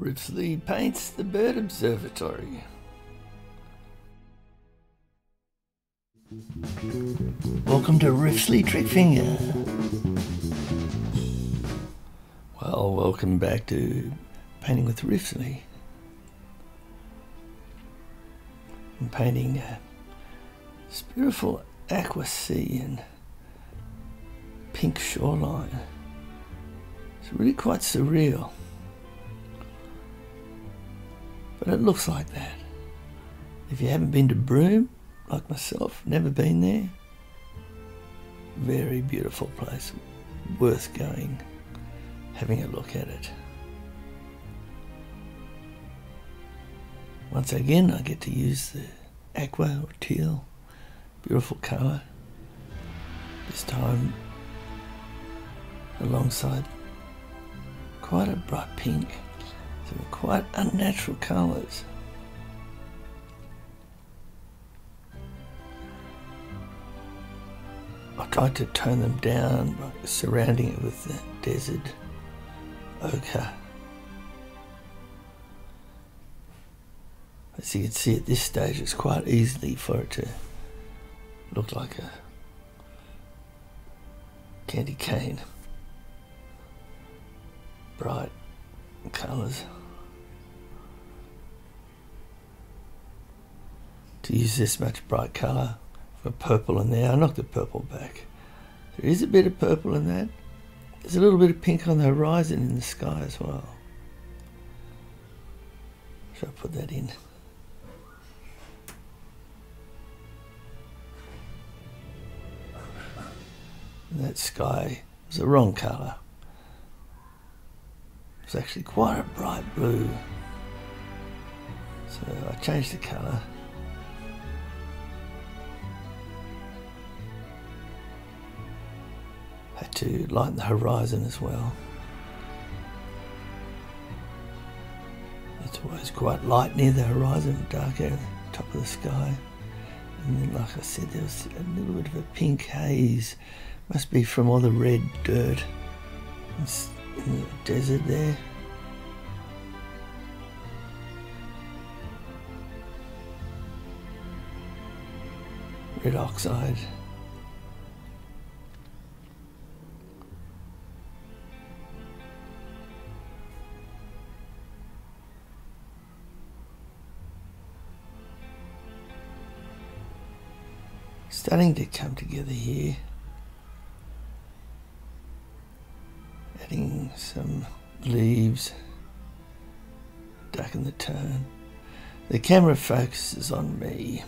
Riffsley paints the bird observatory. Welcome to Riffsley Trickfinger. Well, welcome back to Painting with Riffsley. I'm painting uh, this beautiful aqua sea and pink shoreline. It's really quite surreal. But it looks like that. If you haven't been to Broome, like myself, never been there, very beautiful place, worth going, having a look at it. Once again, I get to use the aqua or teal, beautiful colour. This time alongside quite a bright pink, some quite unnatural colours. I tried to tone them down by surrounding it with the desert ochre. As you can see at this stage, it's quite easily for it to look like a candy cane. Bright colours. To use this much bright colour, for purple in there. I knocked the purple back. There is a bit of purple in that. There's a little bit of pink on the horizon in the sky as well. Should I put that in? That sky was the wrong colour. It's actually quite a bright blue. So I changed the colour. To lighten the horizon as well. It's always quite light near the horizon, darker at the top of the sky. And then, like I said, there was a little bit of a pink haze. Must be from all the red dirt in the desert there. Red oxide. Starting to come together here. Adding some leaves, darken the tone. The camera focuses on me.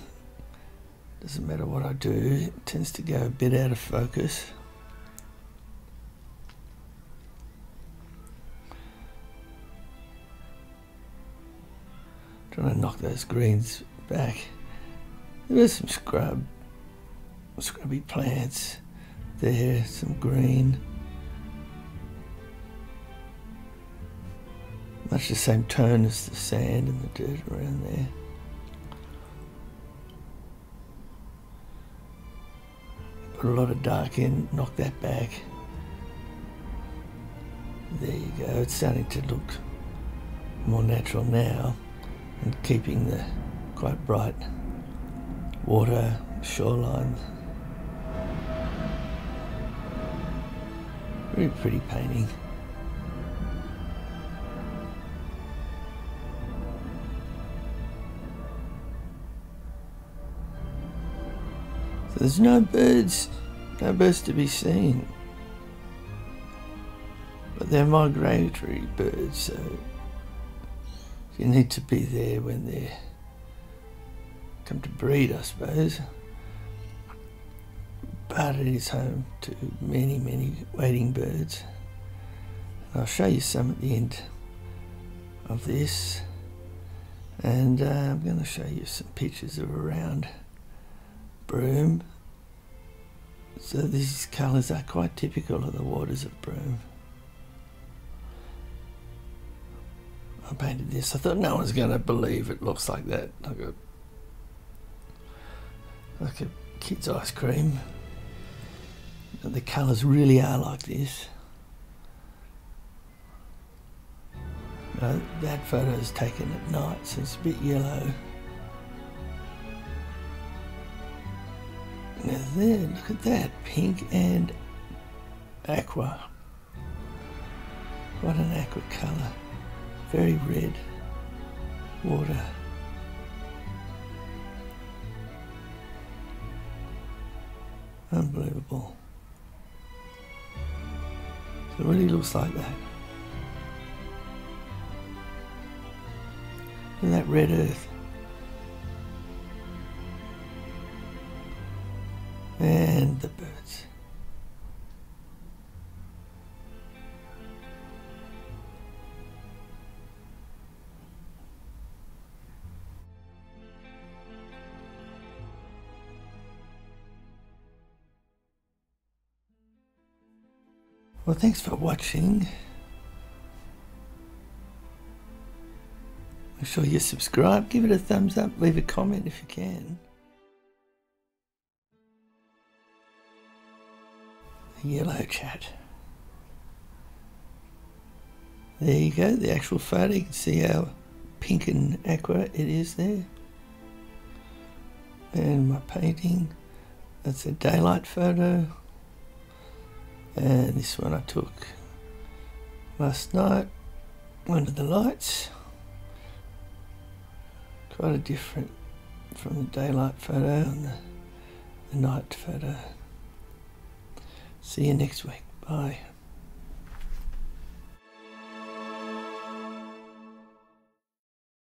Doesn't matter what I do, it tends to go a bit out of focus. Trying to knock those greens back. There is some scrub scrubby plants there, some green. Much the same tone as the sand and the dirt around there. Put a lot of dark in, knock that back. There you go, it's starting to look more natural now and keeping the quite bright water shoreline Very pretty painting. So there's no birds, no birds to be seen. But they're migratory birds, so you need to be there when they come to breed, I suppose but it is home to many, many wading birds. I'll show you some at the end of this. And uh, I'm going to show you some pictures of around Broome. So these colours are quite typical of the waters of Broome. I painted this. I thought no one's going to believe it looks like that. Like a, like a kid's ice cream the colours really are like this. Uh, that photo is taken at night, so it's a bit yellow. Now there, look at that, pink and aqua. What an aqua colour. Very red water. Unbelievable. It really looks like that. And that red earth. And the birds. Well, thanks for watching. Make sure you subscribe, give it a thumbs up, leave a comment if you can. The yellow chat. There you go, the actual photo. You can see how pink and aqua it is there. And my painting, that's a daylight photo. And this one I took last night under the lights. Quite a different from the daylight photo and the, the night photo. See you next week. Bye.